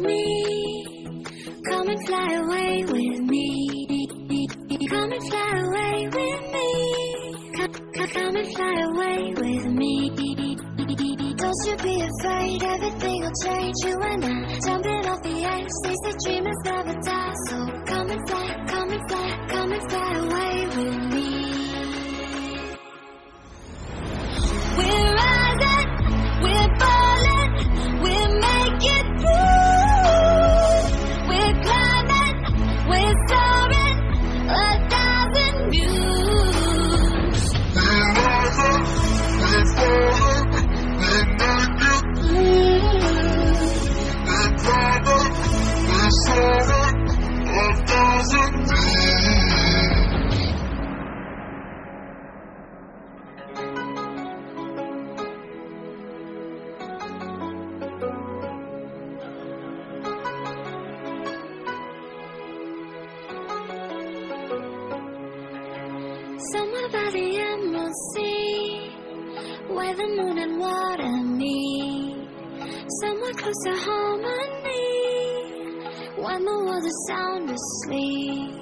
me. Come and fly away with me. Come and fly away with me. Come, come, and fly away with me. Don't you be afraid, everything will change. You and I jumping off the edge. They say dreamers never die, so Somewhere by the emerald sea, where the moon and water meet. Somewhere close to harmony, when the world is sound asleep.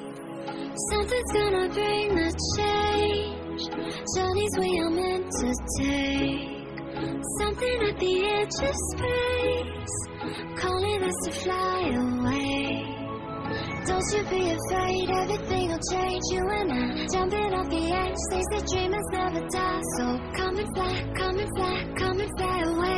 Something's gonna bring the change. Journeys we are meant to take. Something at the edge of space, calling us to fly away. Don't you be afraid, everything will change. You and I jumping off the edge. They say dreamers never die. So come and fly, come and fly, come and fly away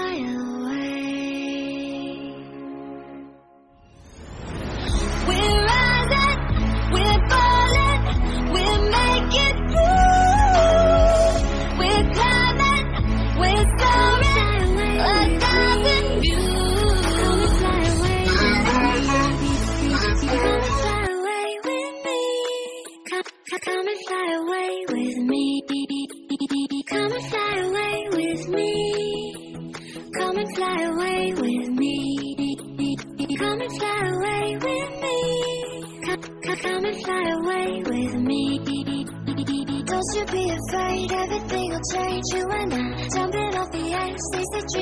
Come, and fly away with me. Don't you be afraid, everything will change. You and I jumping off the edge. They say dreamers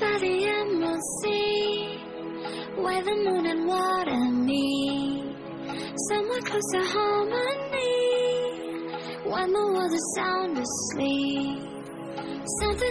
by the emerald sea, where the moon and water meet. Somewhere close to harmony, when the world is sound asleep. Something